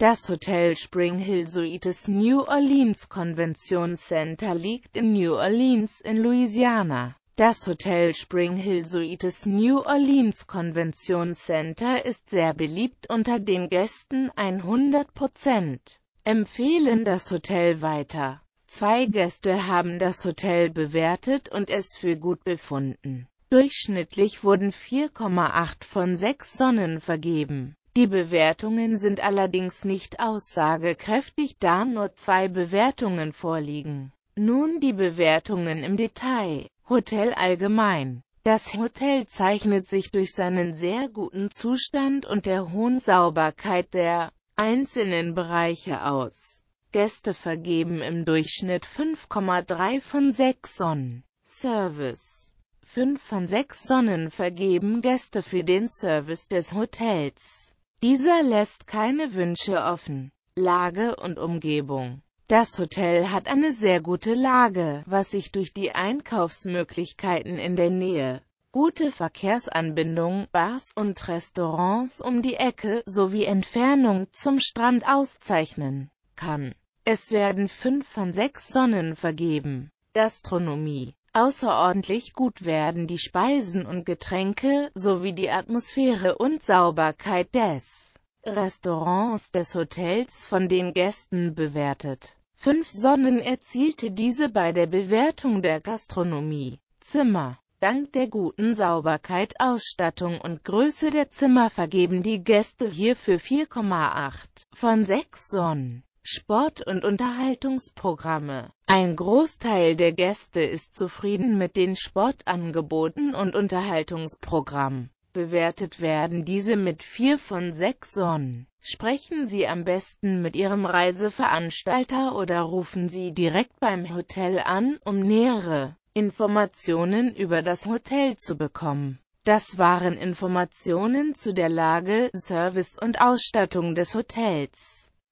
Das Hotel Spring Hill Suites New Orleans Convention Center liegt in New Orleans in Louisiana. Das Hotel Spring Hill Suites New Orleans Convention Center ist sehr beliebt unter den Gästen 100%. Empfehlen das Hotel weiter. Zwei Gäste haben das Hotel bewertet und es für gut befunden. Durchschnittlich wurden 4,8 von 6 Sonnen vergeben. Die Bewertungen sind allerdings nicht aussagekräftig, da nur zwei Bewertungen vorliegen. Nun die Bewertungen im Detail. Hotel allgemein. Das Hotel zeichnet sich durch seinen sehr guten Zustand und der hohen Sauberkeit der einzelnen Bereiche aus. Gäste vergeben im Durchschnitt 5,3 von 6 Sonnen. Service 5 von 6 Sonnen vergeben Gäste für den Service des Hotels. Dieser lässt keine Wünsche offen. Lage und Umgebung Das Hotel hat eine sehr gute Lage, was sich durch die Einkaufsmöglichkeiten in der Nähe, gute Verkehrsanbindung, Bars und Restaurants um die Ecke sowie Entfernung zum Strand auszeichnen kann. Es werden 5 von 6 Sonnen vergeben. Gastronomie Außerordentlich gut werden die Speisen und Getränke, sowie die Atmosphäre und Sauberkeit des Restaurants des Hotels von den Gästen bewertet. Fünf Sonnen erzielte diese bei der Bewertung der Gastronomie. Zimmer Dank der guten Sauberkeit, Ausstattung und Größe der Zimmer vergeben die Gäste hierfür 4,8 von 6 Sonnen. Sport- und Unterhaltungsprogramme. Ein Großteil der Gäste ist zufrieden mit den Sportangeboten und Unterhaltungsprogramm. Bewertet werden diese mit 4 von 6 Sonnen. Sprechen Sie am besten mit Ihrem Reiseveranstalter oder rufen Sie direkt beim Hotel an, um nähere Informationen über das Hotel zu bekommen. Das waren Informationen zu der Lage, Service und Ausstattung des Hotels.